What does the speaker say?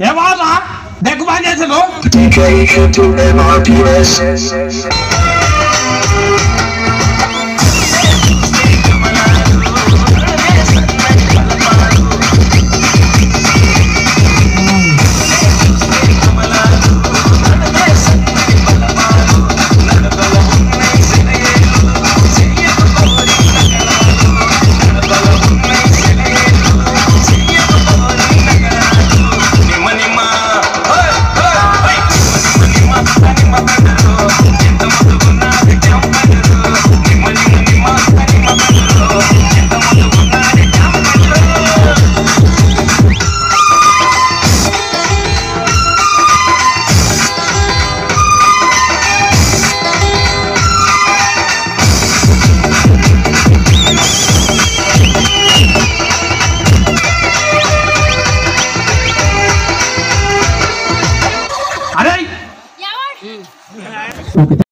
ये बात हाँ देखो भाई जैसे लोग। DK MRPS lo que